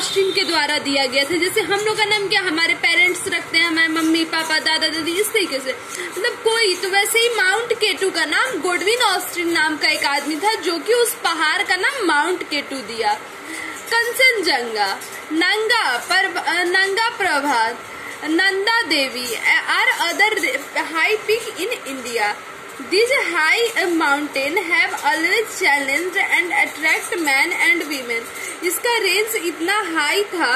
ऑस्ट्रिन के द्वारा दिया गया था। जैसे हम लोग का नाम क्या, हमारे पेरेंट्स रखते हैं, हमारे मम्मी, पापा, दादा, दादी, इस तरीके से। मतलब कोई तो वैसे ही माउंट केटू का नाम गोडविन ऑस्ट्रिन नाम का एक आदमी था, जो कि उस पहाड़ का नाम माउंट केटू दिया। कंचनजंगा, नंगा पर नंगा प्रभात, Nanda Devi are other high peak in India These high mountain have always challenged and attract men and women. इसका रेंज इतना हाई था,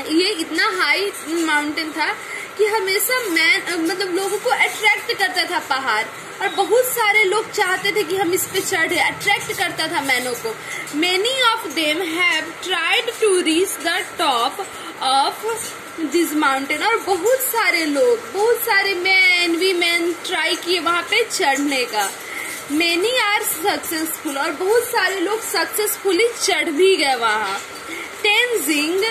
ये इतना हाई माउंटेन था कि हमेशा मैन मतलब लोगों को अट्रैक्ट करता था पहाड़। और बहुत सारे लोग चाहते थे कि हम इस पे चढ़े। अट्रैक्ट करता था मैनों को। Many of them have tried to reach the top of this mountain और बहुत सारे लोग, बहुत सारे मैन वी मैन ट्राई किए वहाँ पे चढ़ने का। मेनी आर सक्सेसफुल और बहुत सारे लोग सक्सेसफुली चढ़ भी गए वहाँ। तेंजिंग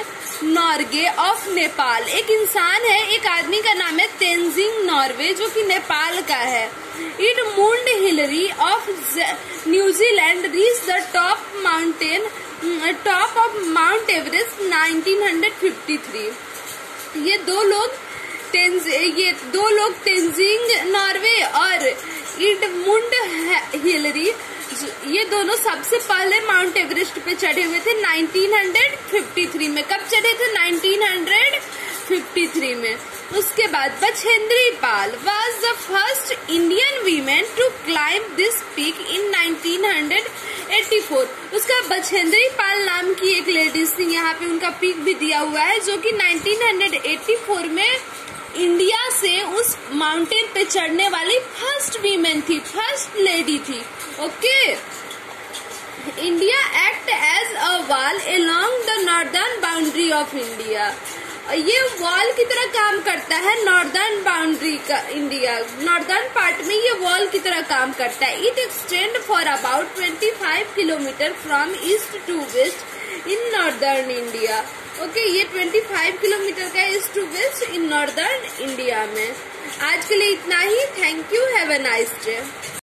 नॉर्गे ऑफ़ नेपाल एक इंसान है, एक आदमी का नाम है तेंजिंग नॉर्वे जो कि नेपाल का है। Edmund Hillary of New Zealand reach the top mountain top of Mount Everest 1953 ये दो लोग ये दो लोग तेंजिंग नॉर्वे और इट मुंड हिलरी ये दोनों सबसे पहले माउंट एवरेस्ट पे चढ़े हुए थे 1953 में। कब चढ़े थे? 1953 में। उसके बाद Bachendri Pal was the first Indian women to climb this peak in 1984 उसका बछेंद्री पाल नाम की एक लेडीज़ थी यहाँ पे उनका पीक भी दिया हुआ है, जो कि 1984 में इंडिया से उस माउंटेन पे चढ़ने वाली फ़र्स्ट वीमेन थी फ़र्स्ट लेडी थी okay India act as a wall along the northern boundary of India ये वॉल की तरह काम करता है नॉर्दर्न बाउंड्री का इंडिया नॉर्दर्न पार्ट में ये वॉल की तरह काम करता है। It extend for about 25 kilometre from east to west in northern India okay ये 25 किलोमीटर का east to west in northern India में। आज के लिए इतना ही। Thank you have a nice day